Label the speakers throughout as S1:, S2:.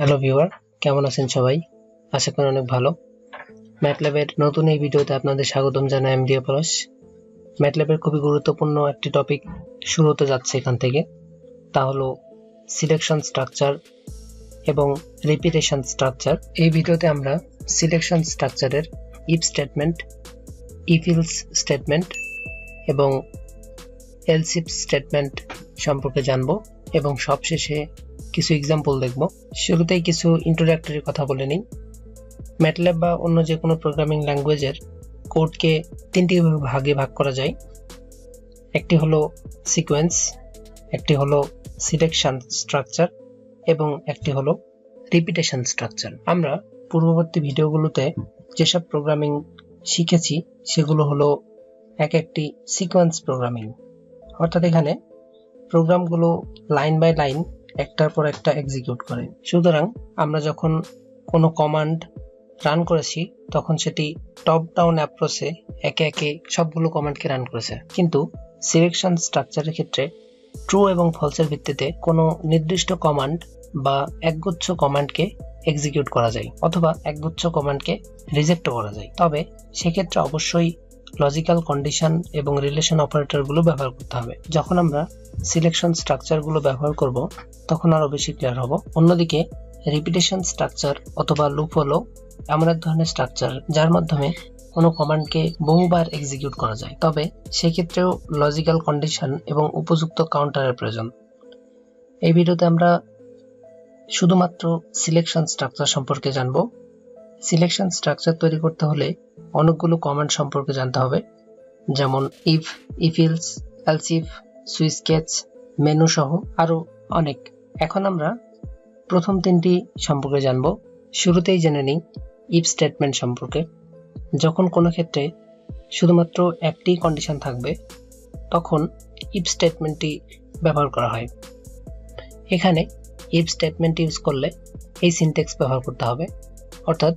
S1: Hello viewer কেমন আছেন সবাই? আশা করি অনেক ভালো। ম্যাটল্যাবের নতুন এই ভিডিওতে আপনাদের স্বাগতম জানাই এম ডিএ পলাশ ম্যাটল্যাবের খুবই গুরুত্বপূর্ণ একটি টপিক শুরু হতে যাচ্ছে এখান থেকে। তা হলো সিলেকশন স্ট্রাকচার এবং রিপিটেশন স্ট্রাকচার এই ভিডিওতে আমরা সিলেকশন স্ট্রাকচারের if statement if else statement এবং এলসিপ স্টেটমেন্ট সম্পর্কে জানব এবং সবশেষে কিছু এক্সাম্পল দেখব। শুরুতেই কিছু ইন্ট্রোডাক্টরি কথা বলে নিই। ম্যাটল্যাব বা অন্য যে কোনো প্রোগ্রামিং ল্যাঙ্গুয়েজের কোডকে তিনটি ভাগে ভাগ করা যায়। একটি হলো সিকোয়েন্স একটি হলো সিলেকশন স্ট্রাকচার এবং একটি হলো রিপিটেশন স্ট্রাকচার আমরা পূর্ববর্তী ভিডিওগুলোতে যেসব প্রোগ্রামিং শিখেছি, সেগুলো হলো এক একটি সিকোয়েন্স প্রোগ্রামিং অর্থাৎ এখানে প্রোগ্রামগুলো লাইন বাই লাইন একটার পর একটা এক্সিকিউট করে। সুতরাং আমরা যখন কোনো কমান্ড রান করেছি, তখন সেটি টপ ডাউন অ্যাপ্রোচে একে একে সবগুলো কমান্ডকে রান করেছে। কিন্তু সিলেকশন স্ট্রাকচারের ক্ষেত্রে ট্রু এবং ফলসের ভিত্তিতে কোনো নির্দিষ্ট কমান্ড বা একগুচ্ছ কমান্ডকে এক্সিকিউট করা যায়, অথবা একগুচ্ছ কমান্ডকে রিজেক্টও করা যায়। তবে সেক্ষেত্রে অবশ্যই লজিক্যাল কন্ডিশন এবং রিলেশন অপারেটরগুলো ব্যবহার করতে হবে। যখন আমরা সিলেকশন স্ট্রাকচারগুলো ব্যবহার করব, তখন আরও বেশি ক্লিয়ার হব। অন্যদিকে রিপিটেশন স্ট্রাকচার অথবা লুপ হলো এমন এক ধরনের স্ট্রাকচার যার মাধ্যমে কোনো কমান্ডকে বহুবার এক্সিকিউট করা যায়। তবে সেক্ষেত্রেও লজিক্যাল কন্ডিশন এবং উপযুক্ত কাউন্টারের প্রয়োজন। এই ভিডিওতে আমরা শুধুমাত্র সিলেকশন স্ট্রাকচার সম্পর্কে জানব। সিলেকশন স্ট্রাকচার তৈরি করতে হলে অনেকগুলো কমান্ড সম্পর্কে জানতে হবে। যেমন if if else else if switch case menu সহ আরও অনেক। এখন আমরা প্রথম তিনটি সম্পর্কে জানব। শুরুতেই জেনে নিই ইফ স্টেটমেন্ট সম্পর্কে। যখন কোনো ক্ষেত্রে শুধুমাত্র একটি কন্ডিশন থাকবে, তখন ইফ স্টেটমেন্টটি ব্যবহার করা হয়। এখানে ইফ স্টেটমেন্ট ইউজ করলে এই সিনটেক্স ব্যবহার করতে হবে। অর্থাৎ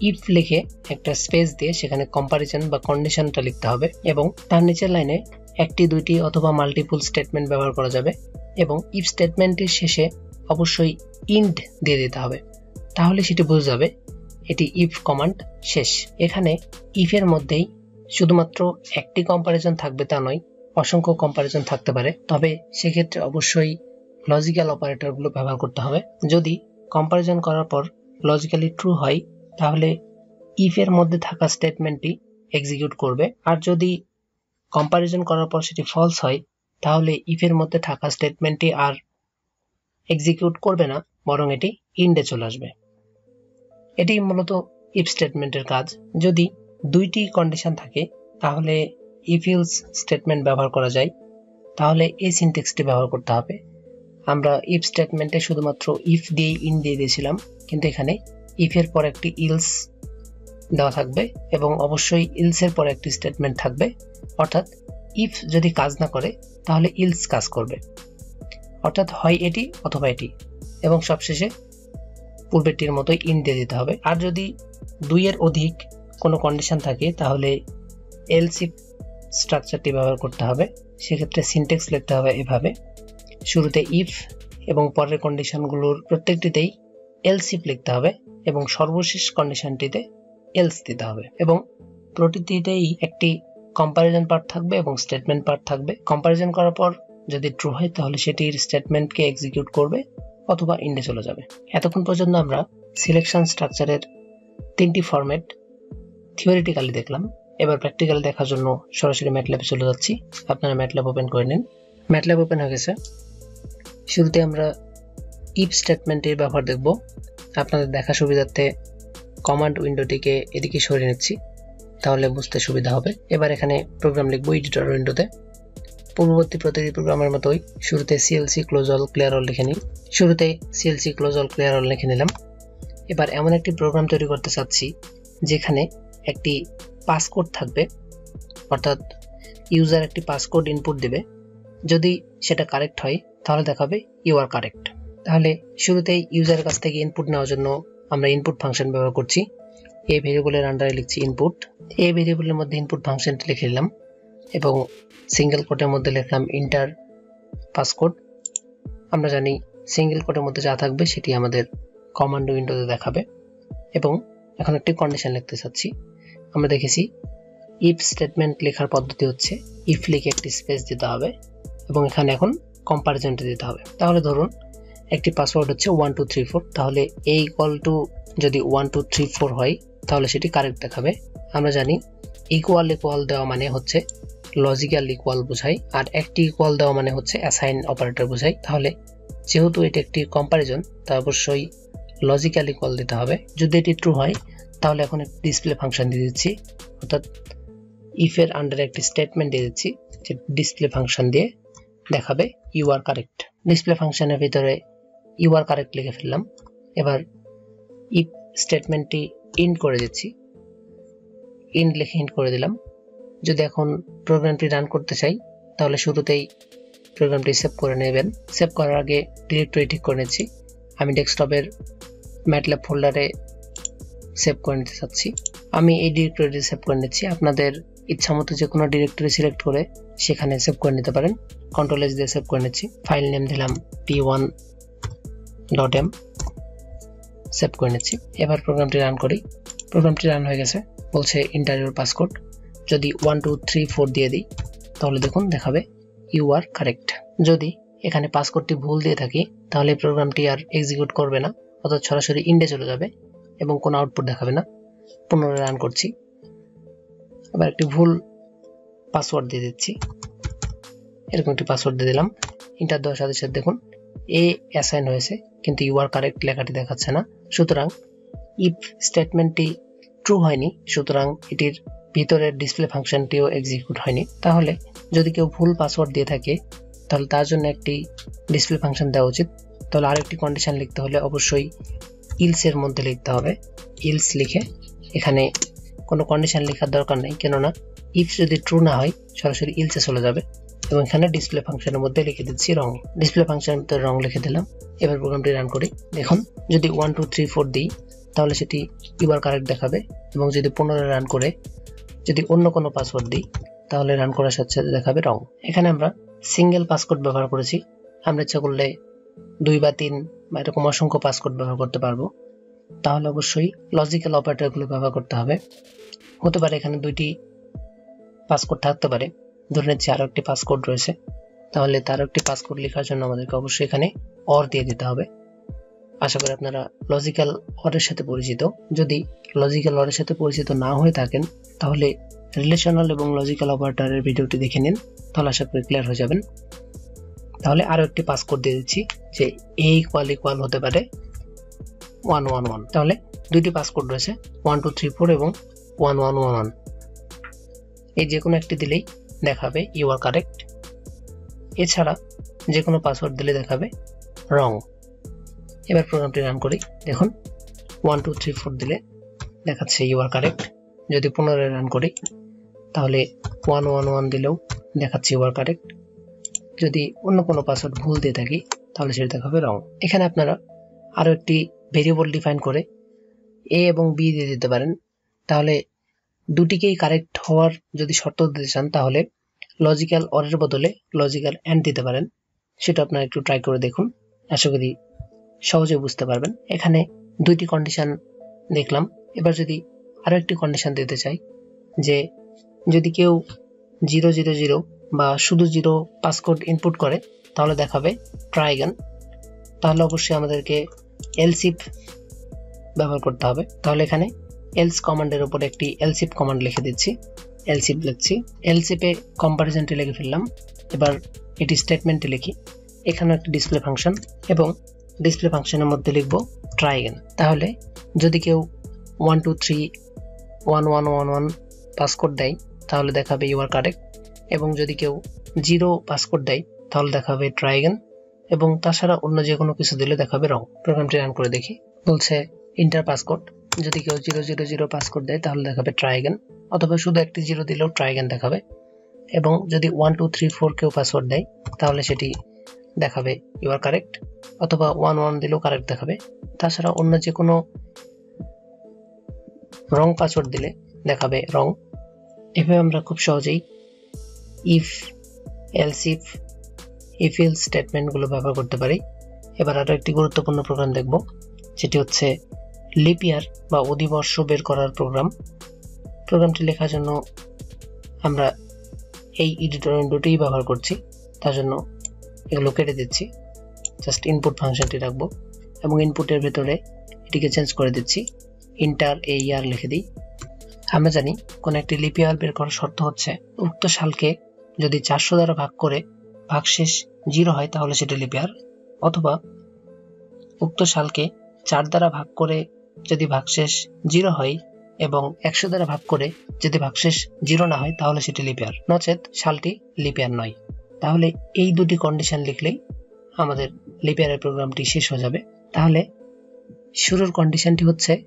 S1: ইফ লিখে একটা স্পেস দিয়ে সেখানে কম্পারিজন বা কন্ডিশনটা লিখতে হবে এবং তার নিচের লাইনে একটি, দুইটি অথবা মাল্টিপুল স্টেটমেন্ট ব্যবহার করা যাবে এবং ইফ স্টেটমেন্টের শেষে অবশ্যই ইন্ড দিয়ে দিতে হবে। তাহলে সেটি বোঝা যাবে এটি ইফ কমান্ড শেষ। এখানে ইফের মধ্যেই শুধুমাত্র একটি কম্পারিজন থাকবে তা নয়, অসংখ্য কম্পারিজন থাকতে পারে। তবে সেক্ষেত্রে অবশ্যই লজিক্যাল অপারেটরগুলো ব্যবহার করতে হবে। যদি কম্পারিজন করার পর লজিক্যালি ট্রু হয় তাহলে ইফের মধ্যে থাকা স্টেটমেন্টটি এক্সিকিউট করবে। আর যদি কম্পারিজন করার পর সেটি ফলস হয়, তাহলে ইফের মধ্যে থাকা স্টেটমেন্টটি আর এক্সিকিউট করবে না, বরং এটি ইন্ডে চলে আসবে। এটি মূলত ইফ স্টেটমেন্টের কাজ। যদি দুইটি কন্ডিশন থাকে, তাহলে ইফ ইউজ স্টেটমেন্ট ব্যবহার করা যায়, তাহলে এই সিনটেক্সটি ব্যবহার করতে হবে। আমরা ইফ স্টেটমেন্টে শুধুমাত্র ইফ দিয়ে ইন দিয়ে দিয়েছিলাম, কিন্তু এখানে ইফের পর একটি ইলস দেওয়া থাকবে এবং অবশ্যই ইলসের পর একটি স্টেটমেন্ট থাকবে। অর্থাৎ ইফ যদি কাজ না করে, তাহলে ইলস কাজ করবে। অর্থাৎ হয় এটি অথবা এটি। এবং সবশেষে পূর্বেরটির মতো ইন দিয়ে দিতে হবে। আর যদি দুইয়ের অধিক কোনো কন্ডিশন থাকে, তাহলে এলসিপ স্ট্রাকচারটি ব্যবহার করতে হবে। সেক্ষেত্রে সিনটেক্স লিখতে হবে এভাবে। শুরুতে ইফ এবং পরের কন্ডিশনগুলোর প্রত্যেকটিতেই এলসিপ লিখতে হবে। এবং সর্বশেষ কন্ডিশনটিতে এলস দিতে হবে এবং প্রতিটিতেই একটি কম্পারিজন পার্ট থাকবে এবং স্টেটমেন্ট পার্ট থাকবে। কম্পারিজন করার পর যদি ট্রু হয়, তাহলে সেটির স্টেটমেন্টকে এক্সিকিউট করবে অথবা ইন্ডে চলে যাবে। এতক্ষণ পর্যন্ত আমরা সিলেকশন স্ট্রাকচারের তিনটি ফরম্যাট থিওরিটিক্যালি দেখলাম। এবার প্র্যাকটিক্যালি দেখার জন্য সরাসরি ম্যাটল্যাবে চলে যাচ্ছি। আপনারা ম্যাটল্যাব ওপেন করে নিন। ম্যাটল্যাব ওপেন হয়ে গেছে। শুরুতে আমরা ইফ স্টেটমেন্টের ব্যবহার দেখব। আপনাদের দেখা সুবিধার্থে কমান্ড উইন্ডোটিকে এদিকে সরিয়ে নিচ্ছি, তাহলে বুঝতে সুবিধা হবে। এবার এখানে প্রোগ্রাম লিখব এডিটর উইন্ডোতে পূর্ববর্তী প্রতিটি প্রোগ্রামের মতোই শুরুতে CLC close all clear all লিখে নিই। শুরুতে CLC close all clear all লিখে নিলাম। এবার এমন একটি প্রোগ্রাম তৈরি করতে চাচ্ছি, যেখানে একটি পাসকোড থাকবে, অর্থাৎ ইউজার একটি পাসকোড ইনপুট দেবে। যদি সেটা কারেক্ট হয়, তাহলে দেখাবে ইউ আর কারেক্ট তাহলে শুরুতেই ইউজারের কাছ থেকে ইনপুট নেওয়ার জন্য আমরা ইনপুট ফাংশন ব্যবহার করছি। এই ভেরিয়েবলের আন্ডারে লিখছি ইনপুট এই ভেরিয়েবলের মধ্যে ইনপুট ফাংশনটি লিখে নিলাম এবং সিঙ্গেল কোটের মধ্যে লিখলাম ইন্টার পাসকোড আমরা জানি সিঙ্গেল কোটের মধ্যে যা থাকবে সেটি আমাদের কমান্ড উইন্ডোতে দেখাবে এবং এখন একটি কন্ডিশন লিখতে চাচ্ছি। আমরা দেখেছি ইফ স্টেটমেন্ট লেখার পদ্ধতি হচ্ছে ইফ লিখে একটি স্পেস দিতে হবে এবং এখানে এখন কম্পারিজনটা দিতে হবে। তাহলে ধরুন একটি পাসওয়ার্ড হচ্ছে ওয়ান টু থ্রি ফোর তাহলে এই ইকুয়াল টু যদি ওয়ান টু থ্রি ফোর হয়, তাহলে সেটি কারেক্ট দেখাবে। আমরা জানি ইকুয়াল ইকুয়াল দেওয়া মানে হচ্ছে লজিক্যাল ইকুয়াল বোঝায় আর একটি ইকুয়াল দেওয়া মানে হচ্ছে অ্যাসাইন অপারেটর বোঝায় তাহলে যেহেতু এটি একটি কম্পারিজন তা অবশ্যই লজিক্যাল ইকুয়াল দিতে হবে। যদি এটি ট্রু হয়, তাহলে এখন একটি ডিসপ্লে ফাংশন দিয়ে দিচ্ছি, অর্থাৎ ইফের আন্ডারে একটি স্টেটমেন্ট দিয়ে দিচ্ছি, যে ডিসপ্লে ফাংশন দিয়ে দেখাবে ইউ আর কারেক্ট ডিসপ্লে ফাংশনের ভিতরে ইউ আর কারেক্ট লিখে ফেললাম। এবার ইফ স্টেটমেন্টটি ইন্ড করে দিচ্ছি। ইন্ড লিখে ইন্ড করে দিলাম। যদি এখন প্রোগ্রামটি রান করতে চাই, তাহলে শুরুতেই প্রোগ্রামটি সেভ করে নেবেন। সেভ করার আগে ডিরেক্টরি ঠিক করে নিচ্ছি। আমি ডেস্কটপের ম্যাটল্যাব ফোল্ডারে সেভ করে নিতে চাচ্ছি। আমি এই ডিরেক্টরিটি সেভ করে নিচ্ছি। আপনাদের ইচ্ছা মতো যে কোনো ডিরেক্টরি সিলেক্ট করে সেখানে সেভ করে নিতে পারেন। কন্ট্রোল এস দিয়ে সেভ করে নিচ্ছি। ফাইল নেম দিলাম P one dot M save করে নিচ্ছি। এবার প্রোগ্রামটি রান করি। প্রোগ্রামটি রান হয়ে গেছে, বলছে ইন্টারভিউর পাসকোড যদি ওয়ান টু থ্রি ফোর দিয়ে দিই, তাহলে দেখুন দেখাবে ইউ আর কারেক্ট যদি এখানে পাসকোডটি ভুল দিয়ে থাকি, তাহলে প্রোগ্রামটি আর এক্সিকিউট করবে না, অর্থাৎ সরাসরি ইন্ডে চলে যাবে এবং কোনো আউটপুট দেখাবে না। পুনরায় রান করছি। এবার একটি ভুল পাসওয়ার্ড দিয়ে দিচ্ছি। এরকম একটি পাসওয়ার্ড দিয়ে দিলাম। ইন্টার দেওয়ার সাথে সাথে দেখুন এ অ্যাসাইন হয়েছে কিন্তু ইউ আর কারেক্ট লেখাটি দেখাচ্ছে না। সুতরাং ইফ স্টেটমেন্টটি ট্রু হয়নি, সুতরাং এটির ভিতরের ডিসপ্লে ফাংশনটিও এক্সিকিউট হয়নি। তাহলে, যদি কেউ ভুল পাসওয়ার্ড দিয়ে থাকে, তাহলে তার জন্য একটি ডিসপ্লে ফাংশন দেওয়া উচিত। তাহলে আরেকটি কন্ডিশন লিখতে হলে অবশ্যই ইলসের মধ্যে লিখতে হবে। ইলস লিখে এখানে কোনো কন্ডিশন লেখার দরকার নেই। কেননা ইফ যদি ট্রু না হয়, সরাসরি ইলসে চলে যাবে। এবং এখানে ডিসপ্লে ফাংশনের মধ্যে লিখে দিচ্ছি রং ডিসপ্লে ফাংশনের মধ্যে রং লিখে দিলাম। এবার প্রোগ্রামটি রান করি। দেখুন, যদি ওয়ান টু থ্রি ফোর দিই, তাহলে সেটি ইউআর কারেক্ট দেখাবে এবং যদি পনেরো রান করে, যদি অন্য কোনো পাসওয়ার্ড দিই, তাহলে রান করার সাথে সাথে দেখাবে রং এখানে আমরা সিঙ্গেল পাসকোড ব্যবহার করেছি। আমরা ইচ্ছা করলে দুই বা তিন বা এরকম অসংখ্য পাসকোড ব্যবহার করতে পারব। তাহলে অবশ্যই লজিক্যাল অপারেটরগুলো ব্যবহার করতে হবে। হতে পারে এখানে দুইটি পাসকোড থাকতে পারে। ধরে নিচ্ছি আরও একটি পাসকোড রয়েছে, তাহলে তার একটি পাসকোড লেখার জন্য আমাদেরকে অবশ্যই এখানে অর দিয়ে দিতে হবে। আশা করি আপনারা লজিক্যাল অরের সাথে পরিচিত। যদি লজিক্যাল অরের সাথে পরিচিত না হয়ে থাকেন, তাহলে রিলেশনাল এবং লজিক্যাল অপারেটরের ভিডিওটি দেখে নিন, তাহলে আশা করি ক্লিয়ার হয়ে যাবেন। তাহলে আরও একটি পাসকোড দিয়ে দিচ্ছি, যে এ ইকুয়াল ইকুয়াল হতে পারে ওয়ান ওয়ান ওয়ান তাহলে দুইটি পাসকোড রয়েছে ওয়ান টু থ্রি ফোর এবং ওয়ান ওয়ান ওয়ান ওয়ান এই যে কোনো একটি দিলেই দেখাবে ইউ আর কারেক্ট এছাড়া যে কোনো পাসওয়ার্ড দিলে দেখাবে রং এবার প্রোগ্রামটি রান করি, দেখুন ওয়ান টু থ্রি ফোর দিলে দেখাচ্ছে ইউ আর কারেক্ট যদি পুনরায় রান করি, তাহলে ওয়ান ওয়ান ওয়ান দিলেও দেখাচ্ছে ইউ আর কারেক্ট যদি অন্য কোনো পাসওয়ার্ড ভুল দিয়ে থাকি, তাহলে সেটা দেখাবে রং এখানে আপনারা আরও একটি ভেরিয়েবল ডিফাইন করে এ এবং বি দিয়ে দিতে পারেন। তাহলে দুটিকেই কারেক্ট হওয়ার যদি শর্ত দিতে চান, তাহলে লজিক্যাল অরের বদলে লজিক্যাল অ্যান্ড দিতে পারেন। সেটা আপনারা একটু ট্রাই করে দেখুন। আশা করি সহজে বুঝতে পারবেন। এখানে দুইটি কন্ডিশন দেখলাম। এবার যদি আরও একটি কন্ডিশন দিতে চাই, যে যদি কেউ জিরো জিরো জিরো বা শুধু জিরো পাসকোড ইনপুট করে, তাহলে দেখাবে ট্রাইগান তাহলে অবশ্যই আমাদেরকে এলসিপ ব্যবহার করতে হবে। তাহলে এখানে এলস কমান্ডের উপর একটি এলসিপ কমান্ড লিখে দিচ্ছি। এলসিপ লিখছি। এলসিপে কম্পারিজনটি লিখে ফেললাম। এবার এটি স্টেটমেন্টে লিখি। এখানে একটি ডিসপ্লে ফাংশন এবং ডিসপ্লে ফাংশনের মধ্যে লিখব ট্রাইগেন তাহলে যদি কেউ one two three one one one one passcode দেয়, তাহলে দেখাবে ইউ আর কারেক্ট এবং যদি কেউ জিরো পাসকোড দেয়, তাহলে দেখাবে ট্রাইগেন এবং তাছাড়া অন্য যে কোনো কিছু দিলে দেখাবে রং প্রোগ্রামটি রান করে দেখি। বলছে ইন্টার পাসকোড যদি কেউ জিরো জিরো জিরো পাসকোড দেয়, তাহলে দেখাবে ট্রাইগেন অথবা শুধু একটি জিরো দিলেও ট্রাইগেন দেখাবে। এবং যদি ওয়ান টু থ্রি ফোর কেউ পাসওয়ার্ড দেয়, তাহলে সেটি দেখাবে ইউ আর কারেক্ট অথবা ওয়ান ওয়ান দিলেও কারেক্ট দেখাবে। তাছাড়া অন্য যে কোনো রং পাসওয়ার্ড দিলে দেখাবে রং এভাবে আমরা খুব সহজেই if else if if else স্টেটমেন্টগুলো ব্যবহার করতে পারি। এবার আরও একটি গুরুত্বপূর্ণ প্রোগ্রাম দেখব যেটি হচ্ছে লিপিয়ার বা অধিবর্ষ বের করার প্রোগ্রাম। প্রোগ্রামটি লেখার জন্য আমরা এই এডিটর উইন্ডোটিই ব্যবহার করছি। তার জন্য এগুলো কেটে দিচ্ছি। জাস্ট ইনপুট ফাংশনটি রাখব এবং ইনপুটের ভেতরে এটিকে চেঞ্জ করে দিচ্ছি। ইন্টার এ ইয়ার লিখে দিই। আমরা জানি কোন একটি লিপিয়ার বের করার শর্ত হচ্ছে, উক্ত সালকে যদি চারশো দ্বারা ভাগ করে ভাগশেষ জিরো হয় তাহলে সেটি লিপিয়ার। অথবা উক্ত সালকে চার দ্বারা ভাগ করে যদি ভাগশেষ জিরো হয় এবং একশো দ্বারা ভাগ করে যদি ভাগশেষ জিরো না হয়, তাহলে সেটি লিপিয়ার। নচেত সালটি লিপিয়ার নয়। তাহলে এই দুটি কন্ডিশন লিখলেই আমাদের লিপিয়ারের প্রোগ্রামটি শেষ হয়ে যাবে। তাহলে শুরুর কন্ডিশনটি হচ্ছে,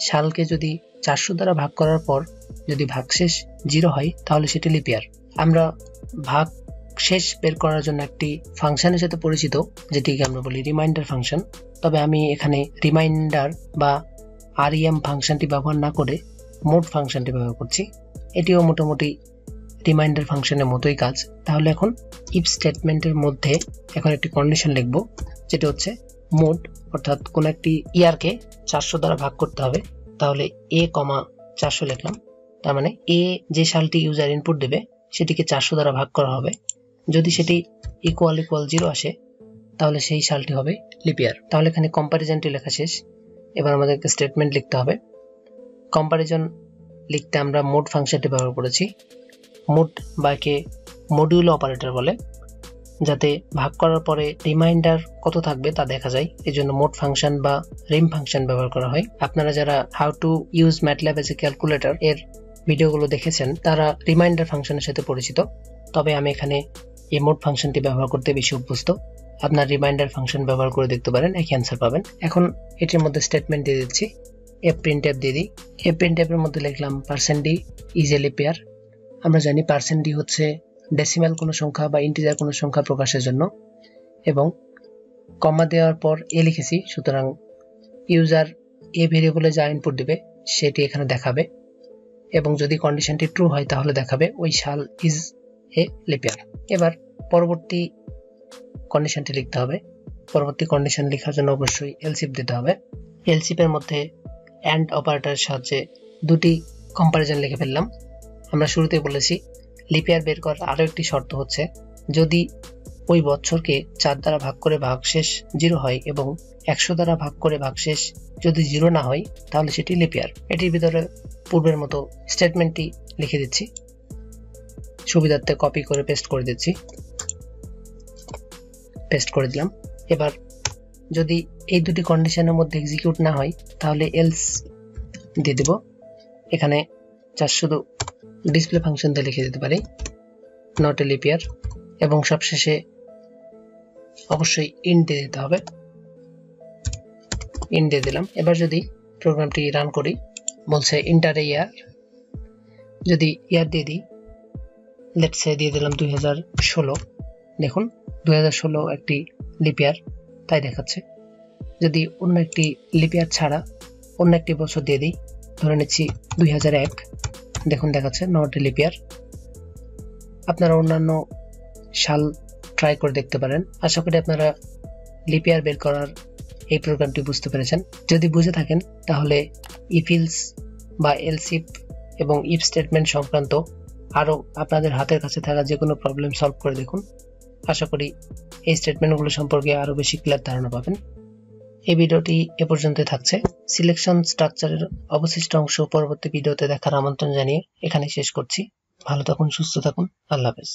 S1: সালকে যদি চারশো দ্বারা ভাগ করার পর যদি ভাগশেষ জিরো হয়, তাহলে সেটি লিপিয়ার। আমরা ভাগ শেষ বের করার জন্য একটি ফাংশনের সাথে পরিচিত, যেটিকে আমরা বলি রিমাইন্ডার ফাংশন তবে আমি এখানে রিমাইন্ডার বা আরইএম ফাংশনটি ব্যবহার না করে মোড ফাংশনটি ব্যবহার করছি। এটিও মোটামুটি রিমাইন্ডার ফাংশনের মতোই কাজ। তাহলে এখন ইফ স্টেটমেন্টের মধ্যে এখন একটি কন্ডিশন লিখব, যেটা হচ্ছে মোড অর্থাৎ কোন একটি ইয়ারকে চারশো দ্বারা ভাগ করতে হবে। তাহলে এ কমা চারশো লিখলাম। তার মানে এ যে সালটি ইউজার ইনপুট দেবে, সেটিকে চারশো দ্বারা ভাগ করা হবে। যদি সেটি ইকুয়াল ইকুয়াল জিরো আসে, তাহলে সেই সালটি হবে লিপিয়ার তাহলে এখানে কম্পারিজনটি লেখা শেষ। এবার আমাদেরকে স্টেটমেন্ট লিখতে হবে। কম্পারিজন লিখতে আমরা মোড ফাংশনটি ব্যবহার করেছি। মোড বাকে মডিউল অপারেটর বলে, যাতে ভাগ করার পরে রিমাইন্ডার কত থাকবে তা দেখা যায়। এই জন্য মোড ফাংশন বা রিম ফাংশন ব্যবহার করা হয়। আপনারা যারা how to use MATLAB as a calculator এর ভিডিওগুলো দেখেছেন, তারা রিমাইন্ডার ফাংশনের সাথে পরিচিত। তবে আমি এখানে এই মোড ফাংশনটি ব্যবহার করতে বেশি অভ্যস্ত। আপনার রিমাইন্ডার ফাংশন ব্যবহার করে দেখতে পারেন, একই অ্যান্সার পাবেন। এখন এটির মধ্যে স্টেটমেন্ট দিয়ে দিচ্ছি। এ প্রিন্ট অ্যাপ দিয়ে দিই। এ প্রিন্ট অ্যাপের মধ্যে লিখলাম পার্সেন্ট ডি ইজিলি পেয়ার আমরা জানি পার্সেন্ট ডি হচ্ছে ডেসিমাল কোনো সংখ্যা বা ইন্টিজার কোনো সংখ্যা প্রকাশের জন্য এবং কমা দেওয়ার পর এ লিখেছি, সুতরাং ইউজার এ ভেরিয়েবলে যা ইনপুট দেবে, সেটি এখানে দেখাবে এবং যদি কন্ডিশনটি ট্রু হয় তাহলে দেখাবে, ওই সাল ইজ এ লিপিয়ার এবার পরবর্তী কন্ডিশনটি লিখতে হবে। পরবর্তী কন্ডিশন লেখার জন্য অবশ্যই এলসিপ দিতে হবে। এলসিপের মধ্যে অ্যান্ড অপারেটরের সাহায্যে দুটি কম্পারিজন লিখে ফেললাম। আমরা শুরুতে বলেছি, লিপিয়ার বের করার আরও একটি শর্ত হচ্ছে, যদি ওই বছরকে চার দ্বারা ভাগ করে ভাগশেষ জিরো হয় এবং একশো দ্বারা ভাগ করে ভাগশেষ যদি জিরো না হয়, তাহলে সেটি লিপিয়ার। এটির ভিতরে পূর্বের মতো স্টেটমেন্টটি লিখে দিচ্ছি। সুবিধার্থে কপি করে পেস্ট করে দিচ্ছি। পেস্ট করে দিলাম। এবার যদি এই দুটি কন্ডিশনের মধ্যে এক্সিকিউট না হয়, তাহলে এলস দিয়ে দেব। এখানে যার শুধু ডিসপ্লে ফাংশন দিয়ে লিখে দিতে পারি। নট এ লিপিয়ার এবং সবশেষে অবশ্যই ইন দিয়ে দিতে হবে। ইন দিয়ে দিলাম। এবার যদি প্রোগ্রামটি রান করি, বলছে ইন্টার ইয়ার যদি ইয়ার দিয়ে দিই লেটসে দিয়ে দিলাম দুই হাজার ষোলো। দেখুন, দুই হাজার ষোলো একটি লিপিয়ার তাই দেখাচ্ছে। যদি অন্য একটি লিপিয়ার ছাড়া অন্য একটি বছর দিয়ে দিই, ধরে নিচ্ছি দুই হাজার এক। দেখুন, দেখাচ্ছে নট লিপিয়ার আপনারা অন্যান্য সাল ট্রাই করে দেখতে পারেন। আশা করি আপনারা লিপিয়ার বের করার এই প্রোগ্রামটি বুঝতে পেরেছেন। যদি বুঝে থাকেন, তাহলে ইফিলস বা এলসিপ এবং ইফ স্টেটমেন্ট সংক্রান্ত আরও আপনাদের হাতের কাছে থাকা যে কোনো প্রবলেম সলভ করে দেখুন। আশা করি এই স্টেটমেন্টগুলো সম্পর্কে আরও বেশি ক্লিয়ার ধারণা পাবেন। এই ভিডিওটি এ পর্যন্ত থাকছে। সিলেকশন স্ট্রাকচারের অবশিষ্ট অংশ পরবর্তী ভিডিওতে দেখার আমন্ত্রণ জানিয়ে এখানে শেষ করছি। ভালো থাকুন, সুস্থ থাকুন। আল্লাহ হাফেজ।